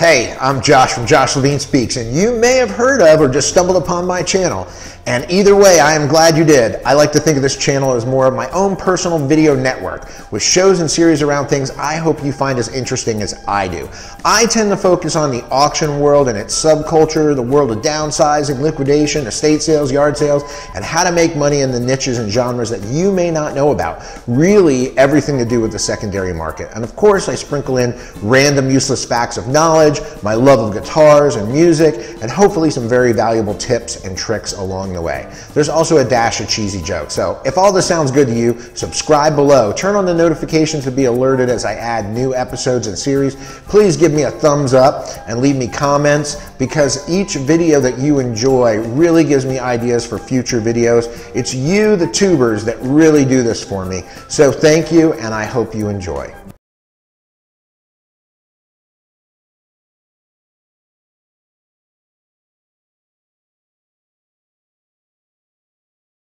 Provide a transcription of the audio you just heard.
Hey, I'm Josh from Josh Levine Speaks, and you may have heard of or just stumbled upon my channel. And either way, I am glad you did. I like to think of this channel as more of my own personal video network with shows and series around things I hope you find as interesting as I do. I tend to focus on the auction world and its subculture, the world of downsizing, liquidation, estate sales, yard sales, and how to make money in the niches and genres that you may not know about. Really, everything to do with the secondary market. And of course, I sprinkle in random useless facts of knowledge, my love of guitars and music, and hopefully some very valuable tips and tricks along the way. There's also a dash of cheesy jokes. So if all this sounds good to you, subscribe below. Turn on the notifications to be alerted as I add new episodes and series. Please give me a thumbs up and leave me comments because each video that you enjoy really gives me ideas for future videos. It's you, the tubers, that really do this for me. So thank you, and I hope you enjoy.